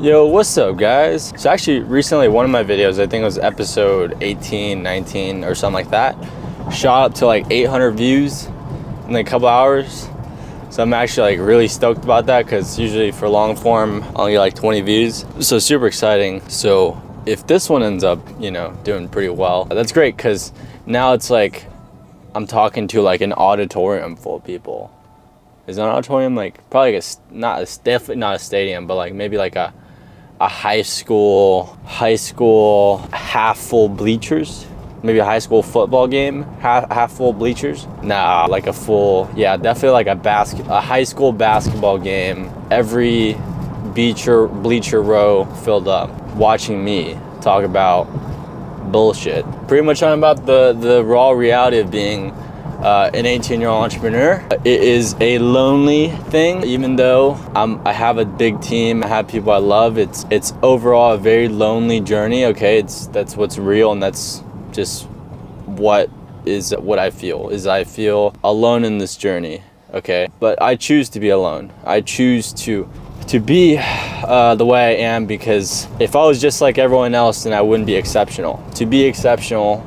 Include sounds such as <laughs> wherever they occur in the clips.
Yo, what's up guys? So actually recently one of my videos, I think it was episode 18, 19 or something like that, shot up to like 800 views in like a couple hours. So I'm actually like really stoked about that because usually for long form, I only get like 20 views. So super exciting. So if this one ends up, you know, doing pretty well, that's great because now it's like I'm talking to like an auditorium full of people. Is an auditorium like probably like a, not a, definitely not a stadium, but like maybe like a a high school, high school half full bleachers. Maybe a high school football game, half, half full bleachers. Nah, like a full, yeah, definitely like a basket, a high school basketball game. Every bleacher, bleacher row filled up, watching me talk about bullshit. Pretty much talking about the, the raw reality of being uh, an 18 year old entrepreneur. It is a lonely thing, even though I'm, I have a big team, I have people I love. It's it's overall a very lonely journey. Okay, it's that's what's real, and that's just what is what I feel. Is I feel alone in this journey. Okay, but I choose to be alone. I choose to to be uh, the way I am because if I was just like everyone else, then I wouldn't be exceptional. To be exceptional,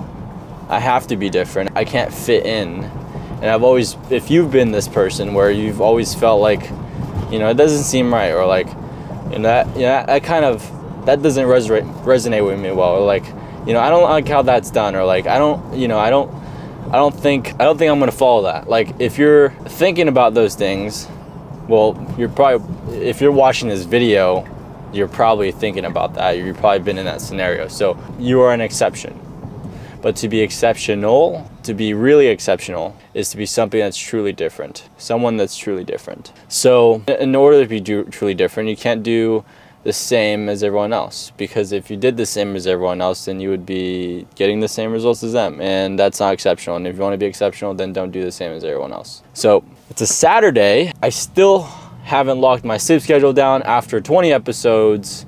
I have to be different. I can't fit in. And I've always, if you've been this person where you've always felt like, you know, it doesn't seem right, or like, you know, that, you know, that kind of, that doesn't resonate resonate with me well. Or like, you know, I don't like how that's done, or like, I don't, you know, I don't, I don't think, I don't think I'm gonna follow that. Like, if you're thinking about those things, well, you're probably, if you're watching this video, you're probably thinking about that. You've probably been in that scenario. So you are an exception. But to be exceptional, to be really exceptional, is to be something that's truly different. Someone that's truly different. So in order to be truly different, you can't do the same as everyone else. Because if you did the same as everyone else, then you would be getting the same results as them. And that's not exceptional. And if you want to be exceptional, then don't do the same as everyone else. So it's a Saturday. I still haven't locked my sleep schedule down after 20 episodes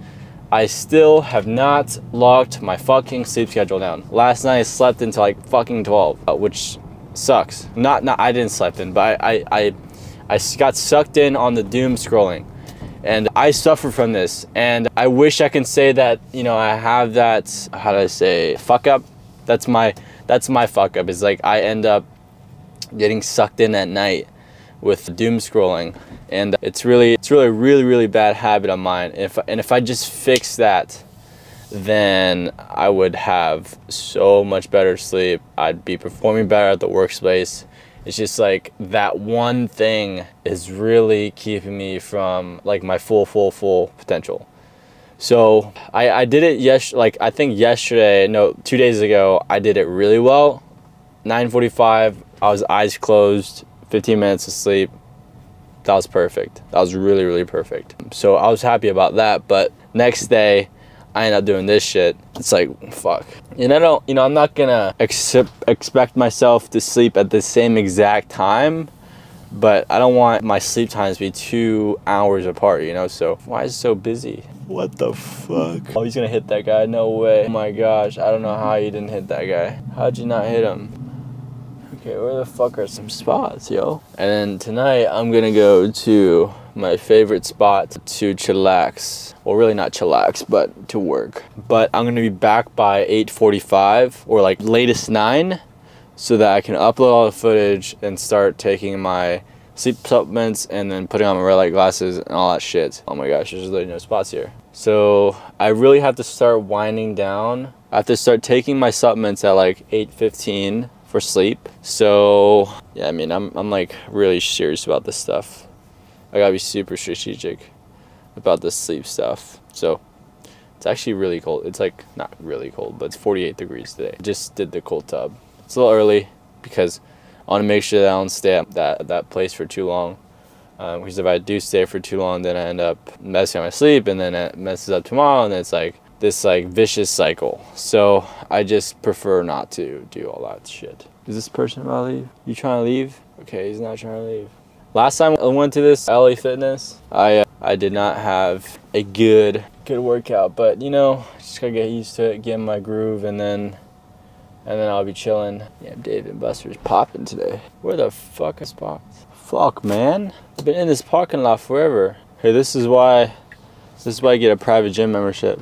I still have not locked my fucking sleep schedule down. Last night I slept until like fucking 12, uh, which sucks. Not, not, I didn't sleep in, but I, I, I, I got sucked in on the doom scrolling and I suffer from this. And I wish I can say that, you know, I have that, how do I say, fuck up? That's my, that's my fuck up is like I end up getting sucked in at night with doom scrolling and it's really it's really a really really bad habit of mine. And if, and if I just fix that then I would have so much better sleep. I'd be performing better at the workspace. It's just like that one thing is really keeping me from like my full full full potential. So I, I did it yes like I think yesterday no two days ago I did it really well. 9:45 I was eyes closed 15 minutes of sleep. That was perfect. That was really, really perfect. So I was happy about that. But next day, I end up doing this shit. It's like, fuck. And I don't, you know, I'm not gonna accept, expect myself to sleep at the same exact time, but I don't want my sleep times to be two hours apart, you know? So why is it so busy? What the fuck? Oh, he's gonna hit that guy? No way. Oh my gosh, I don't know how you didn't hit that guy. How'd you not hit him? Okay, where the fuck are some spots, yo? And then tonight I'm gonna go to my favorite spot to chillax. Well, really not chillax, but to work. But I'm gonna be back by 8.45 or like latest 9 so that I can upload all the footage and start taking my sleep supplements and then putting on my red light glasses and all that shit. Oh my gosh, there's literally no spots here. So I really have to start winding down. I have to start taking my supplements at like 8.15 for sleep. So yeah, I mean, I'm, I'm like really serious about this stuff. I gotta be super strategic about this sleep stuff. So it's actually really cold. It's like not really cold, but it's 48 degrees today. Just did the cold tub. It's a little early because I want to make sure that I don't stay at that, that place for too long. Um, because if I do stay for too long, then I end up messing up my sleep and then it messes up tomorrow and it's like this like vicious cycle. So I just prefer not to do all that shit. Is this person about to leave? You trying to leave? Okay, he's not trying to leave. Last time I went to this LA Fitness, I uh, I did not have a good good workout, but you know, just gotta get used to it, get in my groove, and then and then I'll be chilling. Yeah, Dave and Buster's popping today. Where the fuck is spots? Fuck, man. I've been in this parking lot forever. Hey, this is why This is why I get a private gym membership.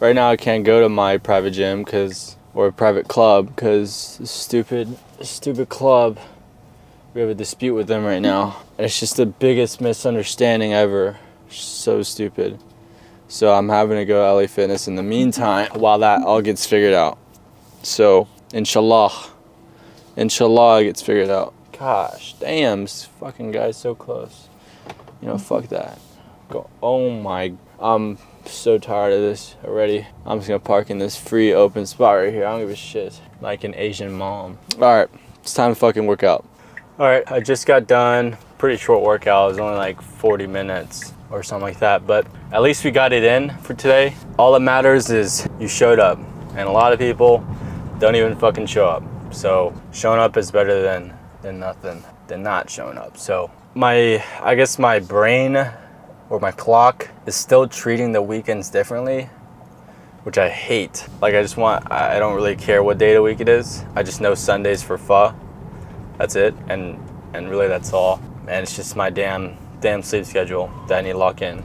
Right now I can't go to my private gym because or a private club because stupid stupid club we have a dispute with them right now. And it's just the biggest misunderstanding ever. So stupid. So i'm having to go to la fitness in the meantime while that all gets figured out. So inshallah. Inshallah it gets figured out. Gosh damn this fucking guy's so close. You know fuck that. Go oh my i'm so tired of this already. I'm just gonna park in this free open spot right here. I don't give a shit. Like an Asian mom. All right, it's time to fucking work out. All right, I just got done. Pretty short workout. It was only like 40 minutes or something like that. But at least we got it in for today. All that matters is you showed up. And a lot of people don't even fucking show up. So showing up is better than, than nothing, than not showing up. So my, I guess my brain or my clock is still treating the weekends differently, which I hate. Like I just want, I don't really care what day of the week it is. I just know Sundays for pho. That's it. And, and really that's all. And it's just my damn, damn sleep schedule that I need to lock in.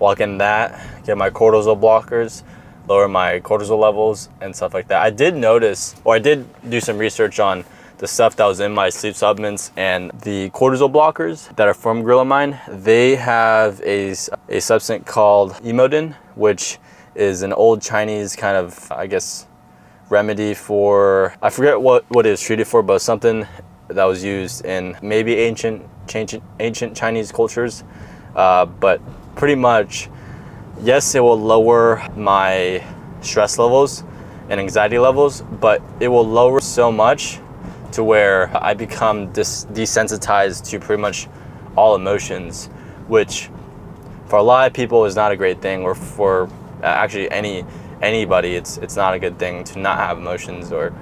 Lock in that, get my cortisol blockers, lower my cortisol levels and stuff like that. I did notice, or I did do some research on the stuff that was in my sleep supplements and the cortisol blockers that are from Gorilla Mind, they have a, a substance called Imodin, which is an old Chinese kind of, I guess, remedy for, I forget what, what it is treated for, but something that was used in maybe ancient, ancient, ancient Chinese cultures. Uh, but pretty much, yes, it will lower my stress levels and anxiety levels, but it will lower so much to where I become dis- desensitized to pretty much all emotions, which for a lot of people is not a great thing, or for uh, actually any anybody, it's it's not a good thing to not have emotions or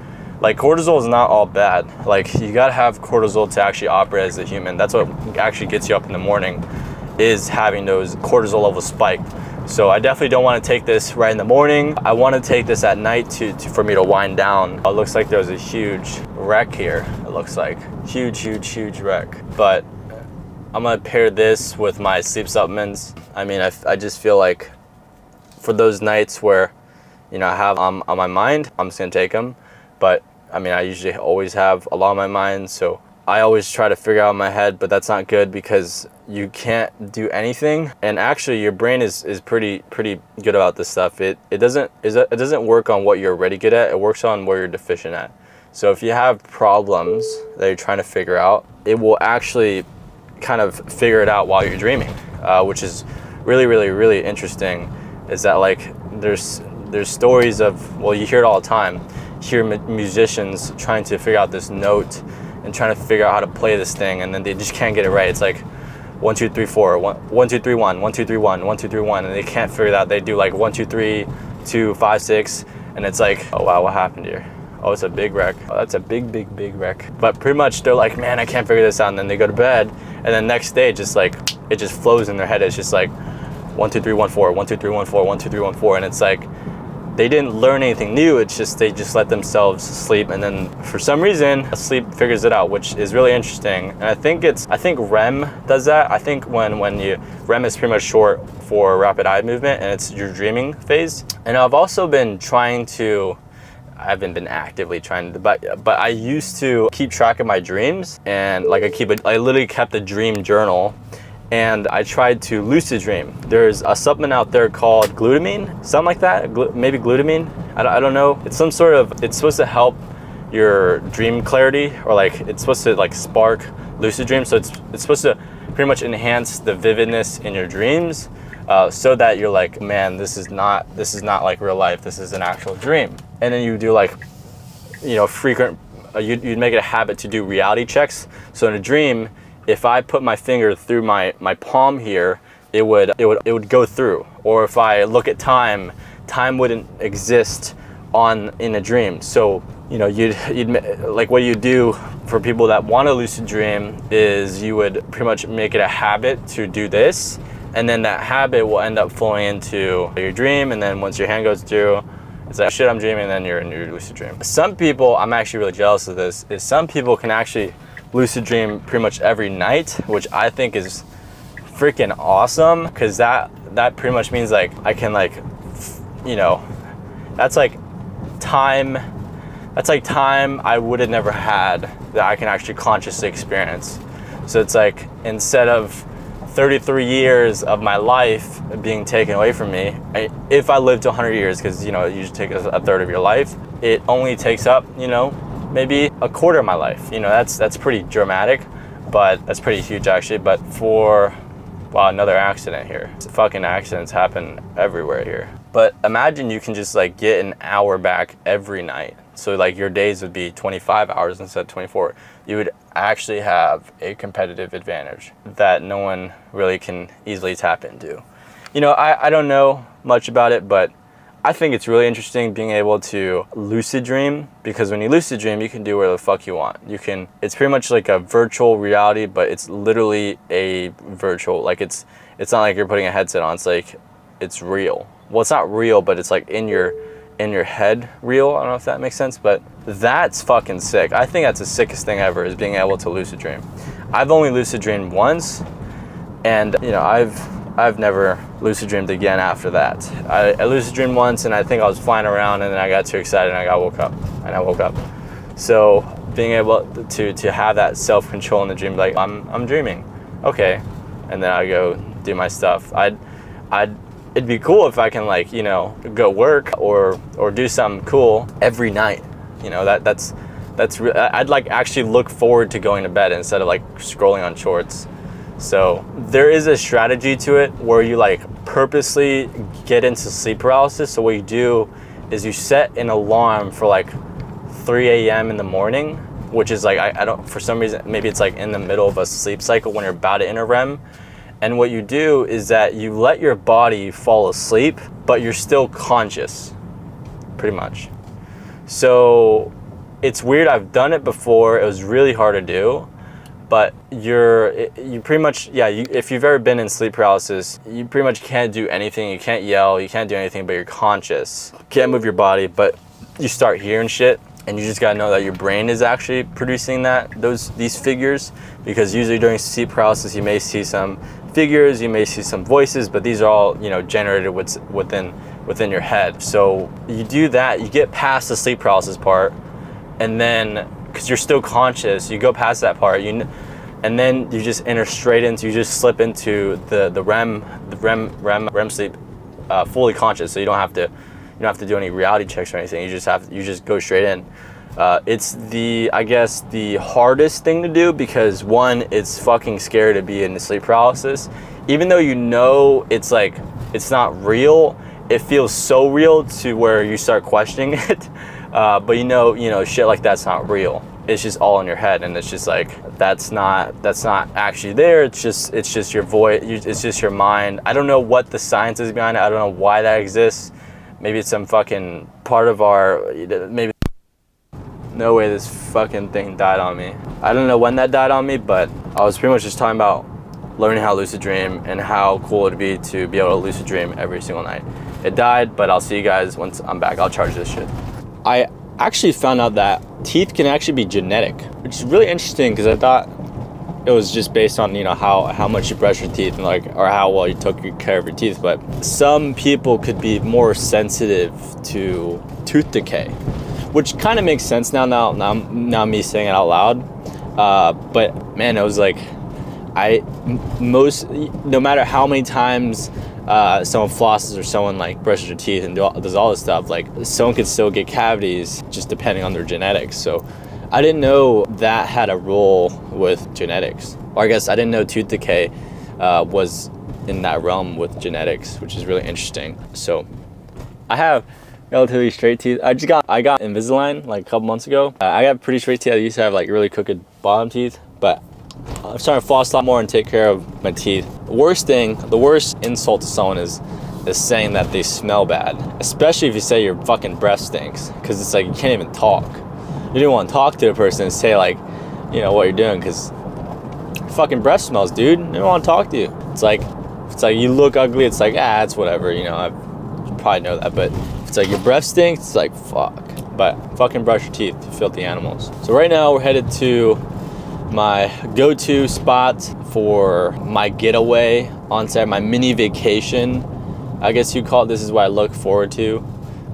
like cortisol is not all bad. Like you gotta have cortisol to actually operate as a human. That's what actually gets you up in the morning, is having those cortisol levels spiked. So I definitely don't want to take this right in the morning. I want to take this at night to, to for me to wind down. It looks like there's a huge wreck here. It looks like huge, huge, huge wreck. But I'm gonna pair this with my sleep supplements. I mean, I, I just feel like for those nights where, you know, I have um, on my mind, I'm just gonna take them. But I mean, I usually always have a lot on my mind, so I always try to figure out in my head, but that's not good because you can't do anything. And actually, your brain is, is pretty pretty good about this stuff. It it doesn't is it doesn't work on what you're already good at. It works on where you're deficient at. So if you have problems that you're trying to figure out, it will actually kind of figure it out while you're dreaming, uh, which is really really really interesting. Is that like there's there's stories of well you hear it all the time. hear musicians trying to figure out this note and trying to figure out how to play this thing and then they just can't get it right. It's like one, two, three, four, one, one, two, three, one, one, two, three, one, one, two, three, one, and they can't figure it out. They do like one, two, three, two, five, six, and it's like, oh wow, what happened here? Oh, it's a big wreck. Oh, that's a big, big, big wreck. But pretty much they're like, man, I can't figure this out. And then they go to bed, and then next day, just like it just flows in their head. It's just like one, two, three, one, four, one, two, three, one, four, one, two, three, one, four, and it's like they didn't learn anything new. It's just they just let themselves sleep, and then for some reason, sleep figures it out, which is really interesting. And I think it's I think REM does that. I think when when you REM is pretty much short for rapid eye movement, and it's your dreaming phase. And I've also been trying to. I haven't been actively trying to, but but I used to keep track of my dreams, and like I keep it. I literally kept a dream journal and I tried to lucid dream. There's a supplement out there called glutamine, something like that, maybe glutamine. I don't, I don't know. It's some sort of, it's supposed to help your dream clarity or like it's supposed to like spark lucid dreams. So it's, it's supposed to pretty much enhance the vividness in your dreams uh, so that you're like, man, this is not, this is not like real life. This is an actual dream. And then you do like, you know, frequent, uh, you'd, you'd make it a habit to do reality checks. So in a dream, if I put my finger through my, my palm here, it would, it, would, it would go through. Or if I look at time, time wouldn't exist on in a dream. So, you know, you'd, <laughs> you'd like what you do for people that want to lucid dream is you would pretty much make it a habit to do this. And then that habit will end up flowing into your dream. And then once your hand goes through, it's like, shit, I'm dreaming, and then you're in your lucid dream. Some people, I'm actually really jealous of this, is some people can actually lucid dream pretty much every night, which I think is freaking awesome because that that pretty much means like I can like you know that's like time that's like time I would have never had that I can actually consciously experience. So it's like instead of 33 years of my life being taken away from me, I, if I lived to 100 years, because you know it usually takes a third of your life, it only takes up you know maybe a quarter of my life. You know that's that's pretty dramatic, but that's pretty huge actually. But for wow, another accident here. Fucking accidents happen everywhere here. But imagine you can just like get an hour back every night. So like your days would be 25 hours instead of 24. You would actually have a competitive advantage that no one really can easily tap into. You know, I, I don't know much about it, but I think it's really interesting being able to lucid dream because when you lucid dream, you can do whatever the fuck you want. You can, it's pretty much like a virtual reality, but it's literally a virtual, like it's, it's not like you're putting a headset on. It's like, it's real. Well, it's not real, but it's like in your, in your head real. I don't know if that makes sense, but that's fucking sick. I think that's the sickest thing ever is being able to lucid dream. I've only lucid dreamed once and you know, I've, I've never lucid dreamed again after that. I, I, lucid dreamed once and I think I was flying around and then I got too excited and I got woke up and I woke up. So being able to, to have that self-control in the dream, like I'm, I'm dreaming, okay. And then I go do my stuff. I'd, I'd, it'd be cool if I can like, you know, go work or, or do something cool every night. You know, that, that's, that's, I'd like actually look forward to going to bed instead of like scrolling on shorts so there is a strategy to it where you like purposely get into sleep paralysis. So what you do is you set an alarm for like 3 a.m. in the morning, which is like, I, I, don't, for some reason, maybe it's like in the middle of a sleep cycle when you're about to enter REM. And what you do is that you let your body fall asleep, but you're still conscious, pretty much. So it's weird, I've done it before, it was really hard to do but you're you pretty much yeah you, if you've ever been in sleep paralysis you pretty much can't do anything. You can't yell you can't do anything but you're conscious. Can't move your body but you start hearing shit and you just gotta know that your brain is actually producing that those these figures because usually during sleep paralysis you may see some figures you may see some voices but these are all you know generated within within your head. So you do that you get past the sleep paralysis part and then because you're still conscious. You go past that part, you, and then you just enter straight into, you just slip into the the REM, the REM REM REM sleep, uh, fully conscious. So you don't have to, you don't have to do any reality checks or anything. You just have, you just go straight in. Uh, it's the, I guess, the hardest thing to do because one, it's fucking scary to be in the sleep paralysis. Even though you know it's like, it's not real, it feels so real to where you start questioning <laughs> it. Uh, but you know, you know, shit like that's not real. It's just all in your head, and it's just like that's not that's not actually there. It's just it's just your voice. It's just your mind. I don't know what the science is behind it. I don't know why that exists. Maybe it's some fucking part of our maybe. No way this fucking thing died on me. I don't know when that died on me, but I was pretty much just talking about learning how to lucid dream and how cool it'd be to be able to lucid dream every single night. It died, but I'll see you guys once I'm back. I'll charge this shit. I actually found out that teeth can actually be genetic, which is really interesting because I thought it was just based on you know how how much you brush your teeth and like or how well you took care of your teeth. But some people could be more sensitive to tooth decay, which kind of makes sense now. Now now now me saying it out loud. Uh, but man, it was like I most no matter how many times uh, someone flosses or someone like brushes their teeth and do all, does all this stuff, like someone could still get cavities just depending on their genetics. So I didn't know that had a role with genetics. Or I guess I didn't know tooth decay uh, was in that realm with genetics, which is really interesting. So I have relatively straight teeth. I just got I got Invisalign like a couple months ago. Uh, I got pretty straight teeth. I used to have like really crooked bottom teeth, but I'm starting to floss a lot more and take care of my teeth. The worst thing, the worst insult to someone is is saying that they smell bad, especially if you say your fucking breath stinks, because it's like you can't even talk. You don't want to talk to a person and say like, you know, what you're doing, because fucking breath smells, dude. They don't want to talk to you. It's like, it's like you look ugly. It's like ah, it's whatever. You know, I probably know that, but it's like your breath stinks. It's like fuck. But fucking brush your teeth, filthy animals. So right now we're headed to my go-to spot for my getaway on Saturday, my mini vacation. I guess you call it. This is what I look forward to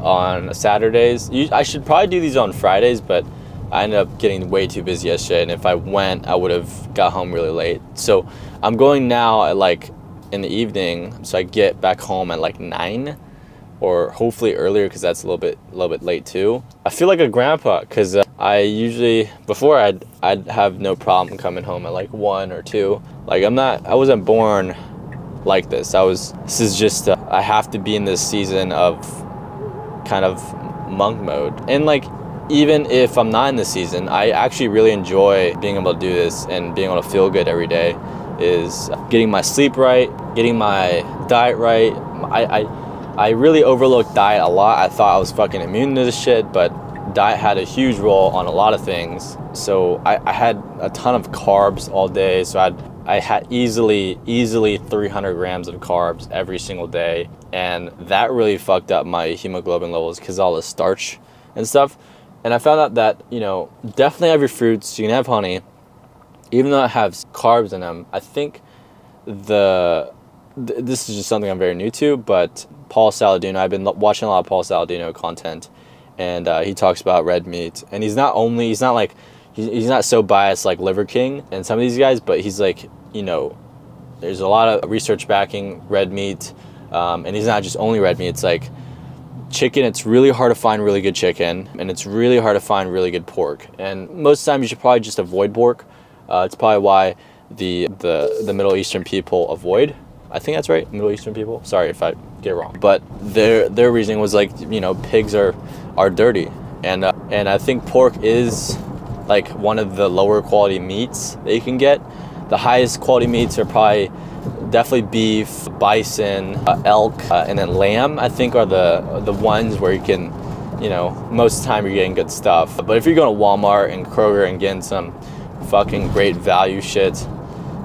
on Saturdays. I should probably do these on Fridays, but I ended up getting way too busy yesterday. And if I went, I would have got home really late. So I'm going now at like in the evening, so I get back home at like nine or hopefully earlier because that's a little bit a little bit late too. I feel like a grandpa because uh, I usually before I'd I'd have no problem coming home at like one or two. Like I'm not I wasn't born like this. I was this is just uh, I have to be in this season of kind of monk mode and like even if I'm not in the season, I actually really enjoy being able to do this and being able to feel good every day. Is getting my sleep right, getting my diet right. I, I I really overlooked diet a lot. I thought I was fucking immune to this shit, but diet had a huge role on a lot of things. So I, I had a ton of carbs all day. So I'd, I had easily, easily 300 grams of carbs every single day. And that really fucked up my hemoglobin levels because all the starch and stuff. And I found out that, you know, definitely have your fruits. You can have honey. Even though it has carbs in them, I think the this is just something I'm very new to, but Paul Saladino, I've been watching a lot of Paul Saladino content, and uh, he talks about red meat. And he's not only, he's not like, he's, not so biased like Liver King and some of these guys, but he's like, you know, there's a lot of research backing red meat. Um, and he's not just only red meat, it's like chicken, it's really hard to find really good chicken, and it's really hard to find really good pork. And most of the time, you should probably just avoid pork. Uh, it's probably why the, the, the Middle Eastern people avoid I think that's right. Middle Eastern people. Sorry if I get wrong. But their their reasoning was like you know pigs are are dirty, and uh, and I think pork is like one of the lower quality meats that you can get. The highest quality meats are probably definitely beef, bison, uh, elk, uh, and then lamb. I think are the the ones where you can, you know, most of the time you're getting good stuff. But if you're going to Walmart and Kroger and getting some fucking great value shit,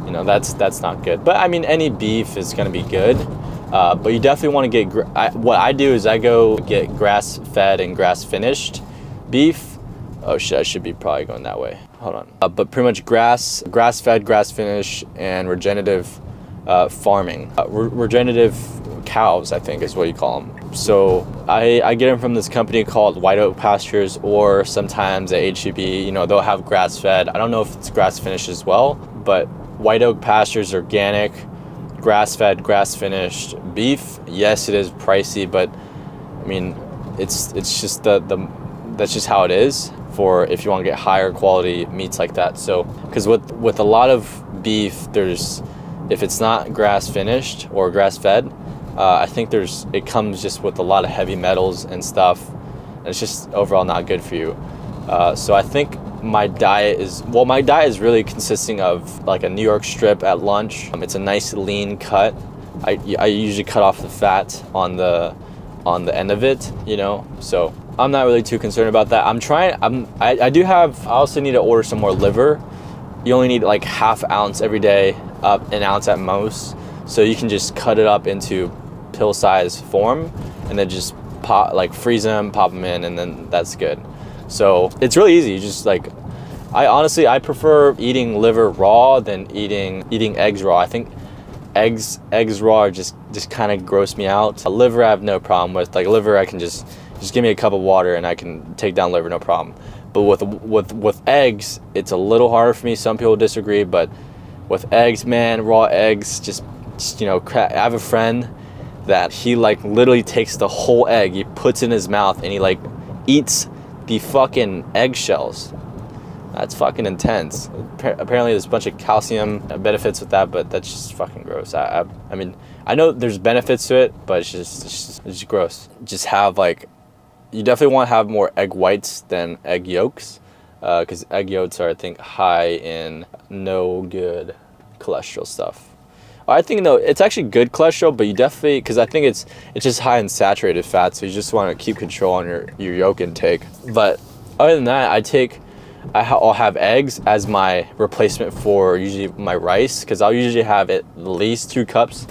you know that's that's not good. But I mean, any beef is going to be good. Uh, but you definitely want to get. I, what I do is I go get grass fed and grass finished beef. Oh shit, I should be probably going that way. Hold on. Uh, but pretty much grass, grass fed, grass finished, and regenerative uh, farming. Uh, re regenerative cows, I think is what you call them. So I, I get them from this company called White Oak Pastures, or sometimes at HEB, you know, they'll have grass fed. I don't know if it's grass finished as well, but White Oak Pastures organic, grass fed, grass finished beef. Yes, it is pricey, but I mean, it's it's just the the that's just how it is for if you want to get higher quality meats like that. So, because with with a lot of beef, there's if it's not grass finished or grass fed, uh, I think there's it comes just with a lot of heavy metals and stuff. And it's just overall not good for you. Uh, so I think my diet is well my diet is really consisting of like a new york strip at lunch. Um, it's a nice lean cut. I, I usually cut off the fat on the on the end of it you know? So i'm not really too concerned about that. I'm trying i'm i, I do have i also need to order some more liver. You only need like half ounce every day up an ounce at most. So you can just cut it up into pill size form and then just pop like freeze them pop them in and then that's good so it's really easy. You just like, I honestly, I prefer eating liver raw than eating eating eggs raw. I think eggs eggs raw just just kind of gross me out. A liver I have no problem with. Like liver, I can just just give me a cup of water and I can take down liver no problem. But with with with eggs, it's a little harder for me. Some people disagree, but with eggs, man, raw eggs, just, just you know, I have a friend that he like literally takes the whole egg, he puts in his mouth, and he like eats the fucking eggshells. That's fucking intense. Apparently, there's a bunch of calcium benefits with that, but that's just fucking gross. I, I, I mean, I know there's benefits to it, but it's just, it's just, it's just gross. Just have like, you definitely want to have more egg whites than egg yolks, because uh, egg yolks are, I think, high in no good cholesterol stuff. I think no, it's actually good cholesterol, but you definitely because I think it's it's just high in saturated fat, so you just want to keep control on your your yolk intake. But other than that, I take I'll have eggs as my replacement for usually my rice because I'll usually have at least two cups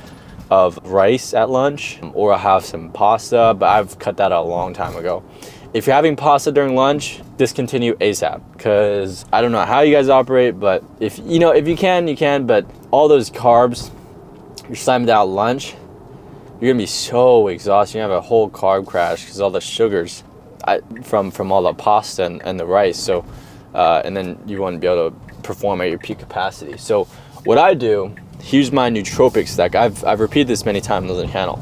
of rice at lunch or I'll have some pasta, but I've cut that out a long time ago. if you're having pasta during lunch, discontinue ASAP because I don't know how you guys operate, but if you know if you can, you can. But all those carbs, you're slamming down lunch, you're gonna be so exhausted. You're gonna have a whole carb crash because all the sugars I, from from all the pasta and, and the rice. So, uh, and then you won't be able to perform at your peak capacity. So, what I do, here's my nootropic stack. I've I've repeated this many times on the channel,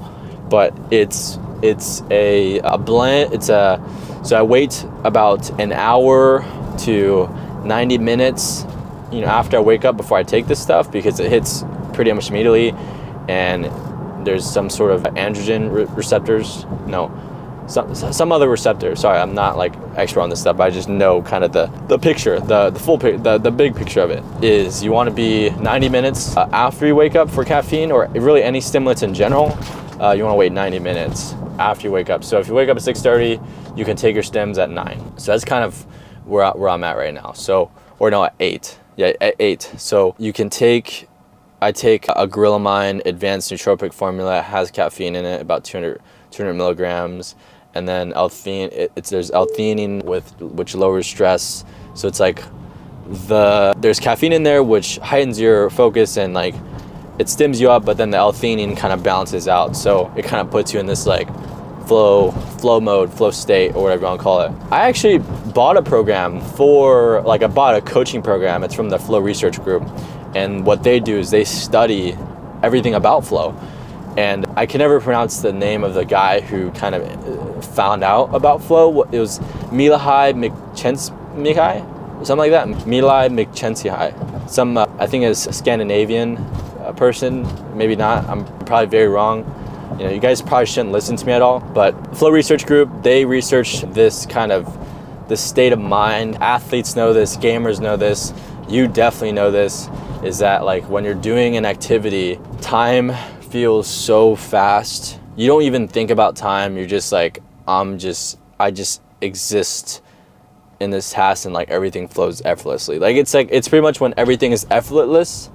but it's it's a, a blend. It's a so I wait about an hour to 90 minutes, you know, after I wake up before I take this stuff because it hits pretty much immediately, and there's some sort of androgen re receptors. No, some some other receptor. Sorry, I'm not like expert on this stuff. But I just know kind of the the picture, the the full the the big picture of it is you want to be 90 minutes uh, after you wake up for caffeine or really any stimulants in general. Uh, you want to wait 90 minutes after you wake up. So if you wake up at 6:30, you can take your stems at nine. So that's kind of where I, where I'm at right now. So or no, at eight. Yeah, at eight. So you can take. I take a Gorilla Mind Advanced Nootropic Formula. It has caffeine in it, about 200, 200 milligrams and then L-theanine. It, it's there's L-theanine with which lowers stress. So it's like the there's caffeine in there which heightens your focus and like it stims you up, but then the L-theanine kind of balances out. So it kind of puts you in this like flow flow mode, flow state, or whatever you want to call it. I actually bought a program for like I bought a coaching program. It's from the Flow Research Group, and what they do is they study everything about flow. And I can never pronounce the name of the guy who kind of uh, found out about flow. It was Milahai Mikchenmikai, something like that. Milai Mikchensiai. Some, uh, I think is Scandinavian uh, person, maybe not. I'm probably very wrong. You know, you guys probably shouldn't listen to me at all. But Flow Research Group, they research this kind of the state of mind. Athletes know this, gamers know this. You definitely know this. Is that like when you're doing an activity, time feels so fast. You don't even think about time. You're just like, I'm just, I just exist in this task and like everything flows effortlessly. Like it's like, it's pretty much when everything is effortless,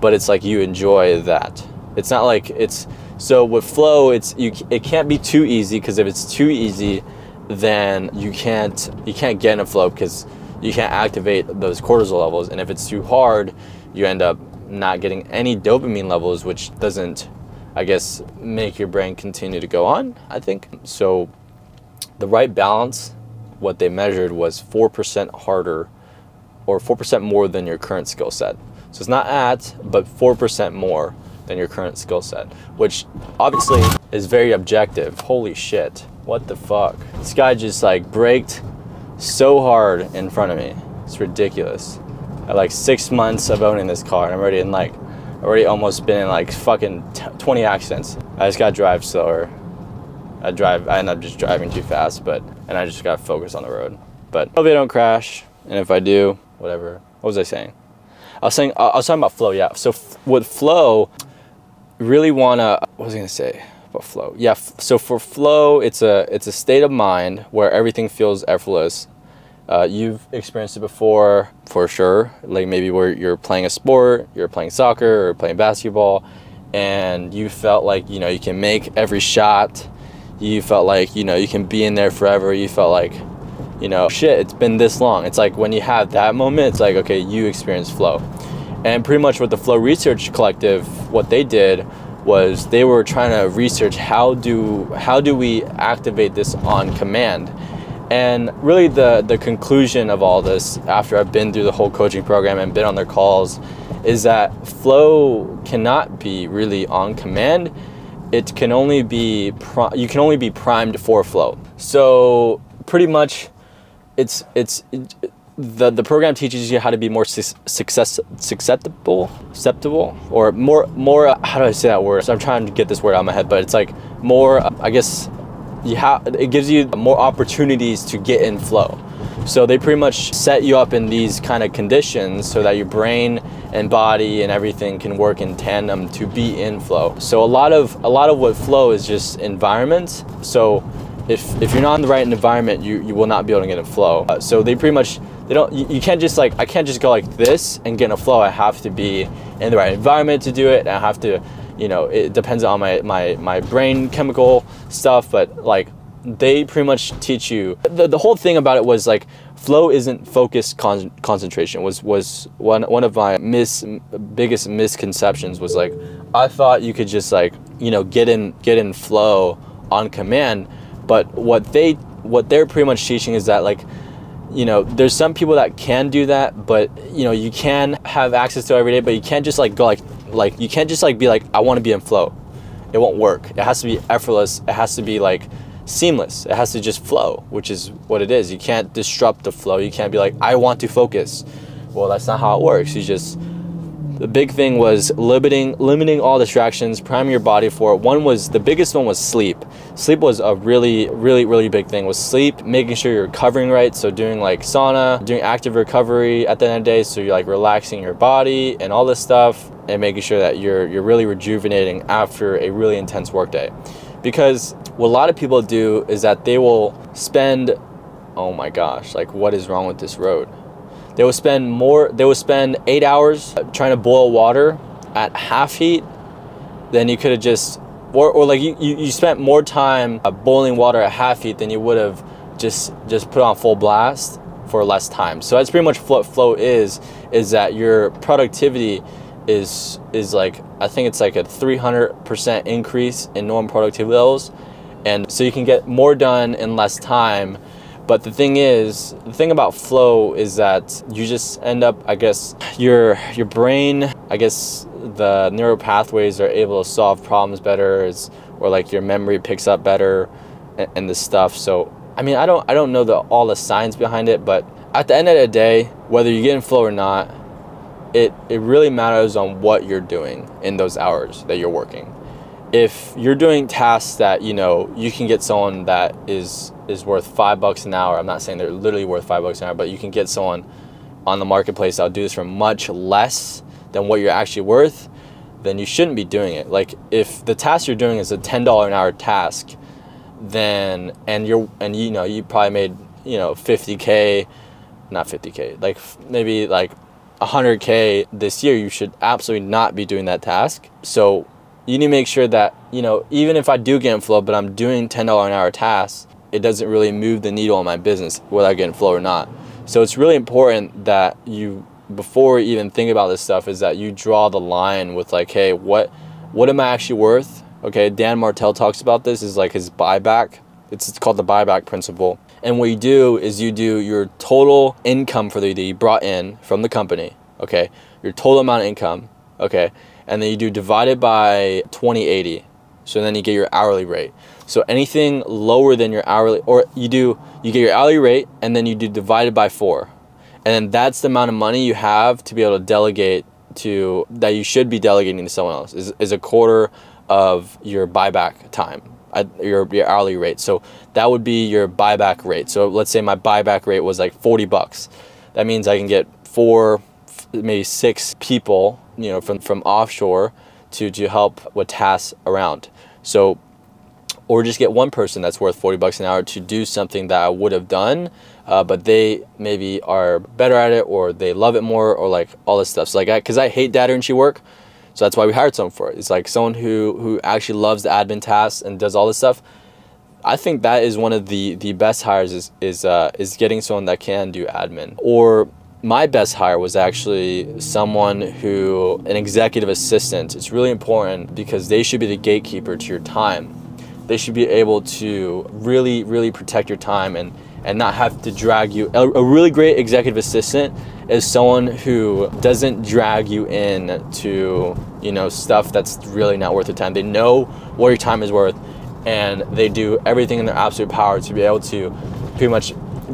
but it's like you enjoy that. It's not like it's, so with flow, it's, you, it can't be too easy because if it's too easy, then you can't, you can't get in a flow because you can't activate those cortisol levels. And if it's too hard, you end up not getting any dopamine levels, which doesn't, I guess, make your brain continue to go on, I think. So the right balance, what they measured was 4% harder or 4% more than your current skill set. So it's not at, but 4% more than your current skill set, which obviously is very objective. Holy shit, what the fuck? This guy just like braked so hard in front of me. It's ridiculous like six months of owning this car, and I'm already in like, already almost been in like fucking 20 accidents. I just gotta drive slower. I drive, I end up just driving too fast, but, and I just gotta focus on the road. But hopefully I don't crash, and if I do, whatever. What was I saying? I was saying, I was talking about flow, yeah. So with flow, really wanna, what was I gonna say? about flow yeah so for flow it's a it's a state of mind where everything feels effortless uh, you've experienced it before for sure. Like maybe where you're playing a sport you're playing soccer or playing basketball and you felt like you know you can make every shot. You felt like you know you can be in there forever. You felt like you know shit it's been this long. It's like when you have that moment it's like okay you experience flow. And pretty much what the flow research collective what they did was they were trying to research how do how do we activate this on command and really, the, the conclusion of all this, after I've been through the whole coaching program and been on their calls, is that flow cannot be really on command. It can only be, you can only be primed for flow. So, pretty much, it's, it's, it, the, the program teaches you how to be more su success, susceptible, susceptible, or more, more, how do I say that word? So I'm trying to get this word out of my head, but it's like more, I guess, you have it gives you more opportunities to get in flow. So they pretty much set you up in these kind of conditions so that your brain and body and everything can work in tandem to be in flow. So a lot of a lot of what flow is just environment. So if if you're not in the right environment, you you will not be able to get in flow. Uh, so they pretty much they don't you, you, can't just like I can't just go like this and get in a flow. I have to be in the right environment to do it. I have to you know, it depends on my, my, my brain chemical stuff, but like they pretty much teach you the, the whole thing about it was like flow isn't focused con- concentration was was one one of my mis biggest misconceptions was like I thought you could just like you know get in get in flow on command but what they what they're pretty much teaching is that like you know there's some people that can do that but you know you can have access to every day but you can't just like go like like you can't just like be like I want to be in flow it won't work it has to be effortless it has to be like seamless. It has to just flow, which is what it is. You can't disrupt the flow. You can't be like, I want to focus. Well, that's not how it works. You just the big thing was limiting limiting all distractions, priming your body for it. One was the biggest one was sleep. Sleep was a really, really, really big thing. Was sleep, making sure you're recovering right. So doing like sauna, doing active recovery at the end of the day. So you're like relaxing your body and all this stuff, and making sure that you're you're really rejuvenating after a really intense workday. Because what a lot of people do is that they will spend, oh my gosh, like what is wrong with this road? They will spend more, they will spend eight hours trying to boil water at half heat than you could have just, or, or like you, you, you spent more time uh, boiling water at half heat than you would have just, just put on full blast for less time. So that's pretty much what flow is, is that your productivity is is like I think it's like a 300% increase in normal productivity levels and so you can get more done in less time but the thing is the thing about flow is that you just end up i guess your your brain i guess the neural pathways are able to solve problems better or like your memory picks up better and, and this stuff. So i mean i don't i don't know the all the science behind it but at the end of the day whether you get in flow or not it it really matters on what you're doing in those hours that you're working. If you're doing tasks that you know you can get someone that is is worth five bucks an hour. I'm not saying they're literally worth five bucks an hour but you can get someone on the marketplace that'll do this for much less than what you're actually worth then you shouldn't be doing it. Like if the task you're doing is a $10 an hour task then and you're and you know you probably made you know 50k not 50k like maybe like 100k this year you should absolutely not be doing that task. So you need to make sure that, you know, even if I do get in flow, but I'm doing $10 an hour tasks, it doesn't really move the needle on my business whether I get in flow or not. So it's really important that you, before you even think about this stuff, is that you draw the line with like, hey, what, what am I actually worth? Okay, Dan Martell talks about this is like his buyback. It's, it's called the buyback principle. And what you do is you do your total income for the that you brought in from the company, okay? Your total amount of income, okay? and then you do divided by 2080 so then you get your hourly rate so anything lower than your hourly or you do you get your hourly rate and then you do divided by four. And then that's the amount of money you have to be able to delegate to that you should be delegating to someone else is, is a quarter of your buyback time your, your hourly rate. So that would be your buyback rate. So let's say my buyback rate was like 40 bucks. That means i can get four maybe six people, you know, from, from offshore to, to help with tasks around. So, or just get one person that's worth 40 bucks an hour to do something that I would have done, uh, but they maybe are better at it or they love it more or like all this stuff. So like, I, cause I hate data entry work. So that's why we hired someone for it. It's like someone who, who actually loves the admin tasks and does all this stuff. I think that is one of the, the best hires is, is, uh, is getting someone that can do admin or my best hire was actually someone who, an executive assistant. It's really important because they should be the gatekeeper to your time. They should be able to really, really protect your time and, and not have to drag you. A, a really great executive assistant is someone who doesn't drag you in to, you know, stuff that's really not worth the time. They know what your time is worth and they do everything in their absolute power to be able to pretty much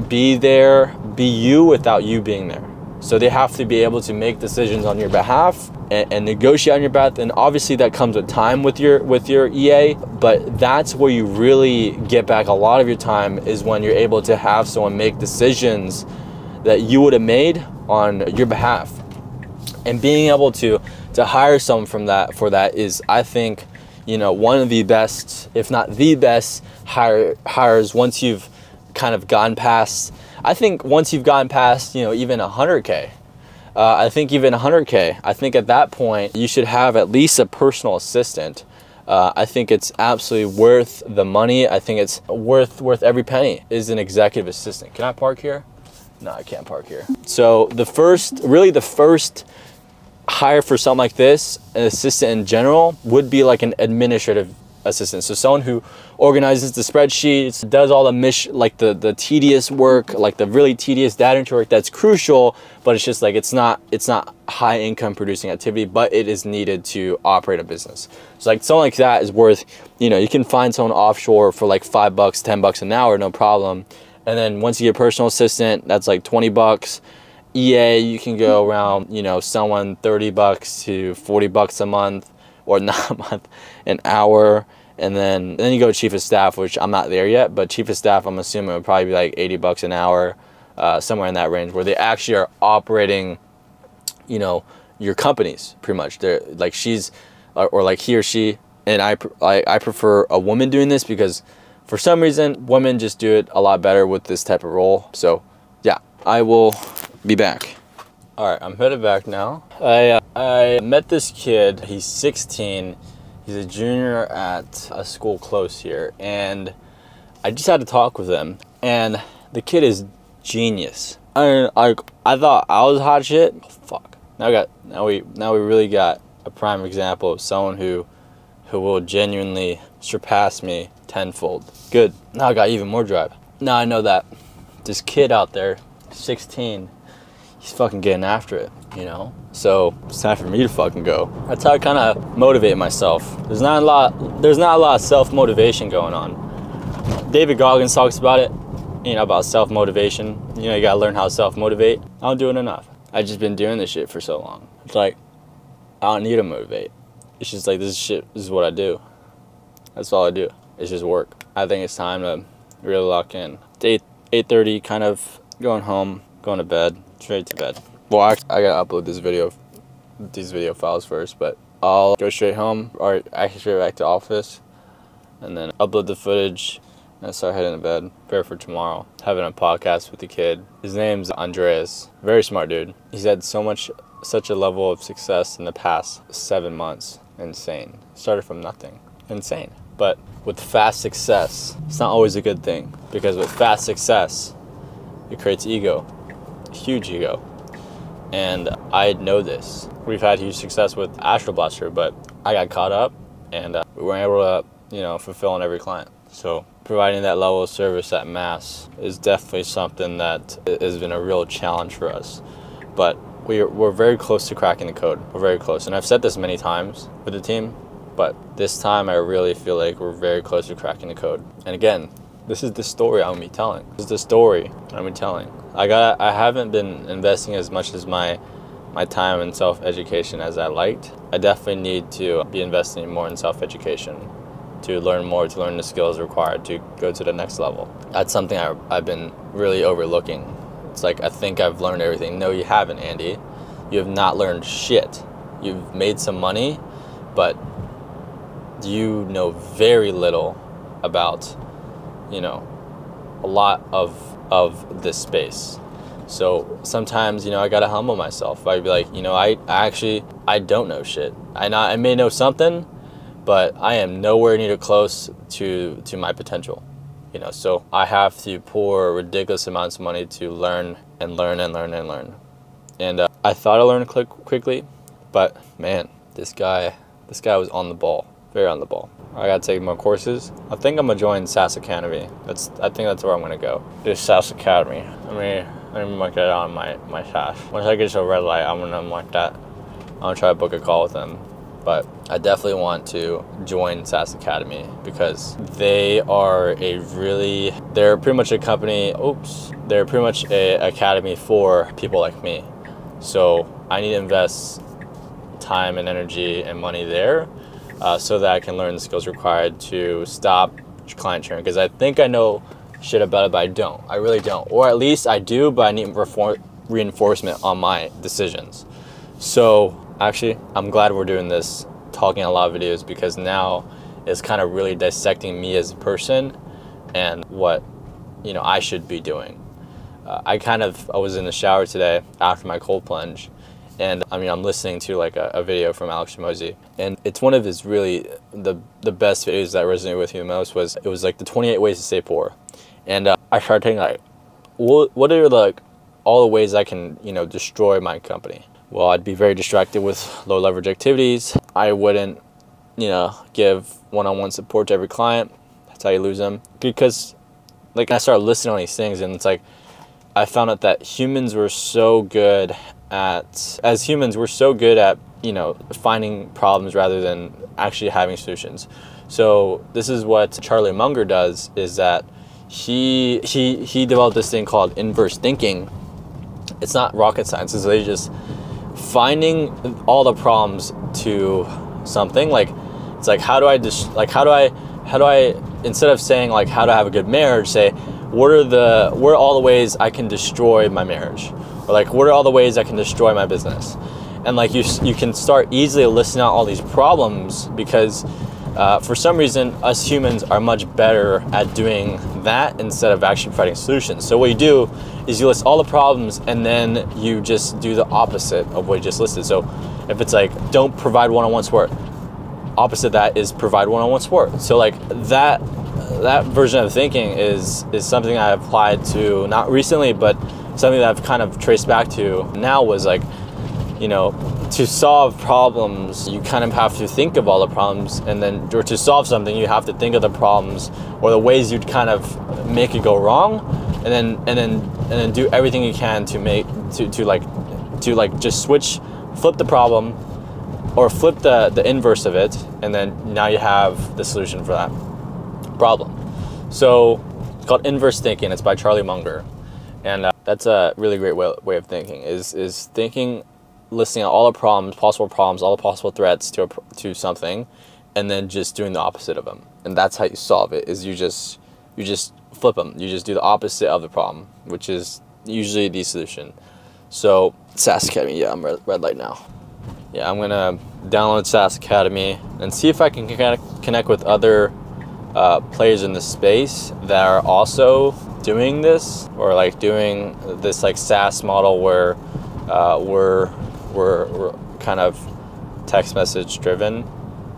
be there be you without you being there. So they have to be able to make decisions on your behalf and, and, negotiate on your behalf. And obviously that comes with time with your with your EA, but that's where you really get back a lot of your time is when you're able to have someone make decisions that you would have made on your behalf. And being able to to hire someone from that for that is I think, you know, one of the best, if not the best hire hires once you've kind of gone past I think once you've gotten past, you know, even 100K, uh, I think even 100K, I think at that point you should have at least a personal assistant Uh, I think it's absolutely worth the money. I think it's worth worth every penny. Is an executive assistant. Can I park here? No, I can't park here. So the first, really the first hire for something like this, an assistant in general, would be like an administrative assistant. So someone who organizes the spreadsheets, does all the mission, like the, the tedious work, like the really tedious data entry work that's crucial, but it's just like, it's not, it's not high income producing activity, but it is needed to operate a business. So like someone like that is worth, you know, you can find someone offshore for like five bucks, 10 bucks an hour, no problem. And then once you get a personal assistant, that's like 20 bucks. EA, you can go around, you know, someone 30 bucks to 40 bucks a month or <laughs> not a month, an hour. And then, and then you go chief of staff, which I'm not there yet, but chief of staff, I'm assuming would probably be like 80 bucks an hour, uh, somewhere in that range where they actually are operating, you know, your companies pretty much. They're like she's, or, or like he or she, and I, I, I prefer a woman doing this because for some reason, women just do it a lot better with this type of role. So yeah, I will be back. All right, I'm headed back now. I, uh, I met this kid, he's 16. He's a junior at a school close here. And I just had to talk with him. And the kid is genius. I, I, I thought I was hot shit. Oh, fuck. Now we got, now we, now we really got a prime example of someone who, who will genuinely surpass me tenfold. Good. Now I got even more drive. Now I know that this kid out there, 16, he's fucking getting after it, you know? So it's time for me to fucking go. That's how I kind of motivate myself. There's not a lot, there's not a lot of self-motivation going on. David Goggins talks about it, you know, about self-motivation. You know, you gotta learn how to self-motivate. I don't do it enough. I've just been doing this shit for so long. It's like, I don't need to motivate. It's just like, this shit this is what I do. That's all I do. It's just work. I think it's time to really lock in. It's 8, 8.30, kind of going home, going to bed straight to bed. Well, I, I gotta upload this video, these video files first, but I'll go straight home or actually straight back to office and then upload the footage and start heading to bed. Prepare for tomorrow. Having a podcast with the kid. His name's Andreas. Very smart dude. He's had so much, such a level of success in the past seven months. Insane. Started from nothing. Insane. But with fast success, it's not always a good thing because with fast success, it creates ego huge ego. And I know this. We've had huge success with Astro Blaster, but I got caught up and uh, we weren't able to, you know, fulfill on every client. So providing that level of service at mass is definitely something that has been a real challenge for us. But we're, we're very close to cracking the code. We're very close. And I've said this many times with the team, but this time I really feel like we're very close to cracking the code. And again, this is the story I'm gonna be telling. This is the story I'm gonna be telling. I got I haven't been investing as much as my my time in self-education as I liked. I definitely need to be investing more in self-education to learn more, to learn the skills required to go to the next level. That's something I, I've been really overlooking. It's like I think I've learned everything. No, you haven't, Andy. You have not learned shit. You've made some money, but you know very little about, you know, a lot of of this space. So sometimes, you know, I gotta humble myself. I'd be like, you know, I, I actually I don't know shit. I not I may know something, but I am nowhere near close to to my potential. You know, so I have to pour ridiculous amounts of money to learn and learn and learn and learn. And uh, I thought I learned quick, quickly, but man, this guy this guy was on the ball, very on the ball. I gotta take more courses. I think I'm gonna join SaaS Academy. That's I think that's where I'm gonna go. Do SaaS Academy. I mean, let me mark that on my my SAS. Once I get to a red light, I'm gonna mark that. I'm gonna try to book a call with them. But I definitely want to join SaaS Academy because they are a really they're pretty much a company. Oops, they're pretty much a academy for people like me. So I need to invest time and energy and money there uh, so that I can learn the skills required to stop client churn. Because I think I know shit about it, but I don't. I really don't. Or at least I do, but I need reinforcement on my decisions. So actually, I'm glad we're doing this, talking a lot of videos, because now it's kind of really dissecting me as a person and what you know I should be doing. Uh, I kind of I was in the shower today after my cold plunge, and I mean I'm listening to like a, a video from Alex Hormozi, and it's one of his really the the best videos that resonated with me the most was it was like the 28 ways to stay poor, and uh, I started thinking like, what what are like all the ways I can you know destroy my company? Well, I'd be very distracted with low leverage activities. I wouldn't you know give one-on-one support to every client. That's how you lose them because like I started listening to these things and it's like I found out that humans were so good at as humans we're so good at you know finding problems rather than actually having solutions. So this is what charlie munger does is that he he he developed this thing called inverse thinking. It's not rocket science it's really just finding all the problems to something. Like it's like how do i just like how do i how do i instead of saying like how to have a good marriage say what are the what are all the ways i can destroy my marriage or like what are all the ways I can destroy my business? And like you, you can start easily listing out all these problems because uh, for some reason us humans are much better at doing that instead of actually providing solutions. So what you do is you list all the problems and then you just do the opposite of what you just listed. So if it's like don't provide one-on-one support, opposite that is provide one-on-one support. So like that that version of thinking is is something I applied to not recently, but something that I've kind of traced back to now was like, you know, to solve problems, you kind of have to think of all the problems, and then, or to solve something, you have to think of the problems or the ways you'd kind of make it go wrong, and then and then and then do everything you can to make to to like to like just switch, flip the problem, or flip the the inverse of it, and then now you have the solution for that problem. So it's called inverse thinking. It's by Charlie Munger, and that's a really great way, way of thinking. Is is thinking, listing out all the problems, possible problems, all the possible threats to a, to something, and then just doing the opposite of them. And that's how you solve it. Is you just you just flip them. You just do the opposite of the problem, which is usually the solution. So SaaS Academy, yeah, I'm red, red light now. Yeah, I'm gonna download SaaS Academy and see if I can connect, connect with other uh, players in the space that are also doing this or like doing this like SaaS model where uh, we're, we're, we're kind of text message driven.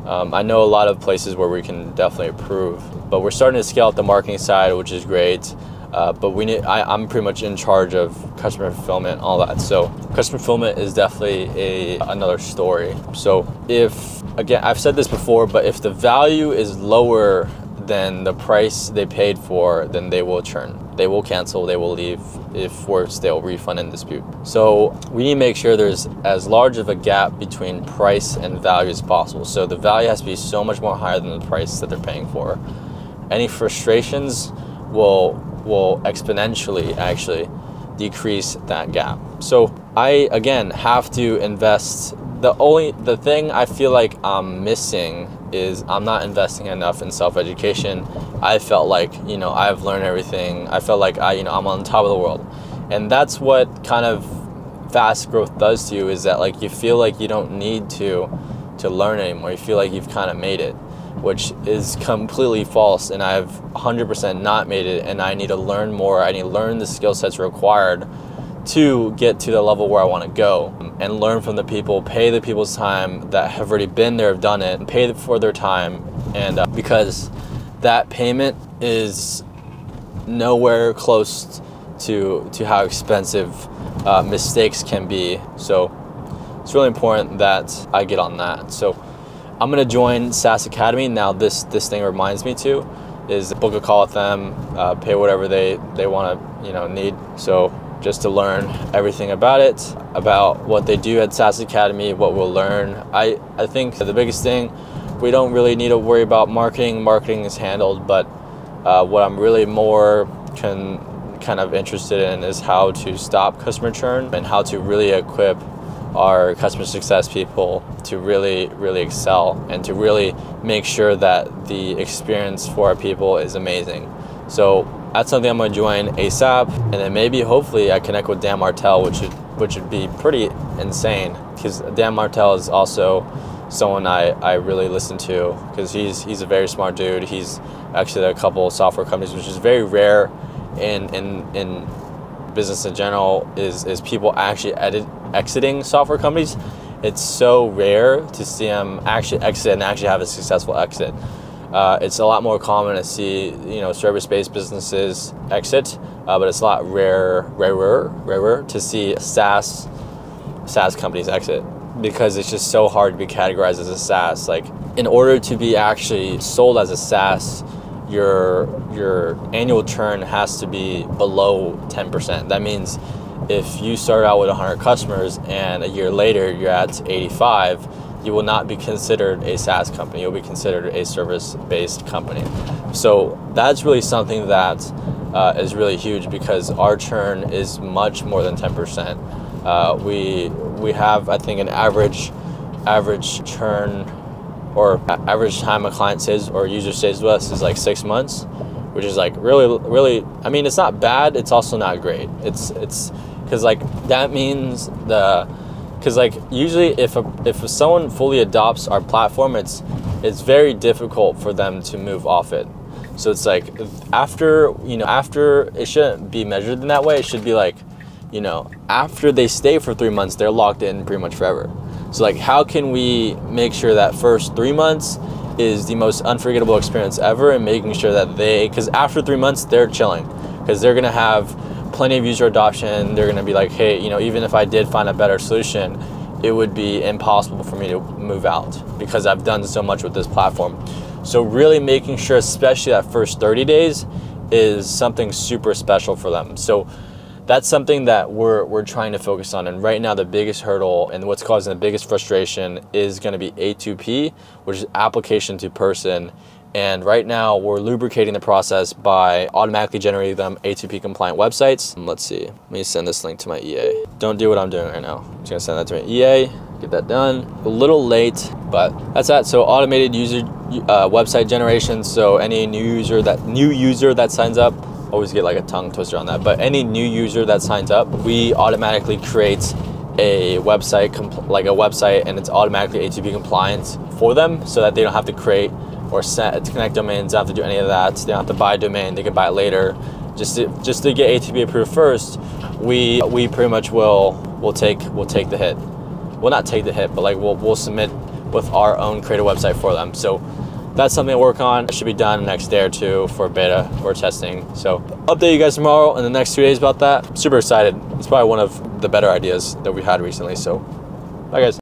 Um, I know a lot of places where we can definitely improve, but we're starting to scale out the marketing side, which is great. Uh, but we need, I, am pretty much in charge of customer fulfillment, all that. So customer fulfillment is definitely a another story. So if again, I've said this before, but if the value is lower than the price they paid for, then they will churn. They will cancel, they will leave. If worse, they'll refund and dispute. So we need to make sure there's as large of a gap between price and value as possible. So the value has to be so much more higher than the price that they're paying for. Any frustrations will will exponentially actually decrease that gap. So I again have to invest the only the thing I feel like I'm missing is I'm not investing enough in self-education. I felt like, you know, I've learned everything. I felt like I, you know, I'm on top of the world. And that's what kind of fast growth does to you is that like you feel like you don't need to to learn anymore. You feel like you've kind of made it, which is completely false and I've 100% not made it and I need to learn more. I need to learn the skill sets required to get to the level where I want to go and learn from the people, pay the people's time that have already been there, have done it, and pay for their time. And uh, because that payment is nowhere close to to how expensive uh, mistakes can be. So it's really important that I get on that. So I'm gonna join SaaS Academy now. This this thing reminds me to is book a call with them, uh, pay whatever they they want to you know need. So just to learn everything about it, about what they do at SaaS Academy, what we'll learn. I, I think the biggest thing, we don't really need to worry about marketing. Marketing is handled, but uh, what I'm really more can, kind of interested in is how to stop customer churn and how to really equip our customer success people to really, really excel and to really make sure that the experience for our people is amazing. So that's something I'm to join ASAP, and then maybe hopefully I connect with Dan Martell, which would which would be pretty insane because Dan Martell is also someone I, I really listen to because he's he's a very smart dude. He's actually a couple software companies, which is very rare in in in business in general is is people actually edit, exiting software companies. It's so rare to see them actually exit and actually have a successful exit. Uh, it's a lot more common to see you know service-based businesses exit, uh, but it's a lot rare, rarer, rarer to see SaaS SaaS companies exit because it's just so hard to be categorized as a SaaS. Like in order to be actually sold as a SaaS, your your annual churn has to be below 10%. That means if you start out with 100 customers and a year later you're at 85 you will not be considered a SaaS company. You'll be considered a service-based company. So that's really something that uh, is really huge because our churn is much more than 10%. Uh, we we have I think an average average churn or average time a client stays or user stays with us is like six months, which is like really really. I mean, it's not bad. It's also not great. It's it's because like that means the because like usually if a, if someone fully adopts our platform it's it's very difficult for them to move off it. So it's like after you know after it shouldn't be measured in that way it should be like you know after they stay for three months they're locked in pretty much forever. So like how can we make sure that first three months is the most unforgettable experience ever and making sure that they because after three months they're chilling. Because they're gonna have plenty of user adoption. They're going to be like, hey, you know, even if I did find a better solution, it would be impossible for me to move out because I've done so much with this platform. So really making sure, especially that first 30 days, is something super special for them. So that's something that we're, we're trying to focus on. And right now, the biggest hurdle and what's causing the biggest frustration is going to be A2P, which is application to person and right now we're lubricating the process by automatically generating them A2P compliant websites. Let's see, let me send this link to my EA. Don't do what I'm doing right now. I'm just gonna send that to my EA, get that done. A little late, but that's that. So automated user uh, website generation. So any new user that new user that signs up, always get like a tongue twister on that, but any new user that signs up, we automatically create a website, like a website and it's automatically A2P compliant for them so that they don't have to create or set to connect domains. Don't have to do any of that. They don't have to buy a domain. They can buy it later. Just to, just to get A2P approved first, we we pretty much will will take will take the hit. We'll not take the hit, but like we'll we'll submit with our own create a website for them. So that's something to work on. It should be done next day or two for beta or testing. So update you guys tomorrow in the next two days about that. super excited. It's probably one of the better ideas that we had recently. So bye guys.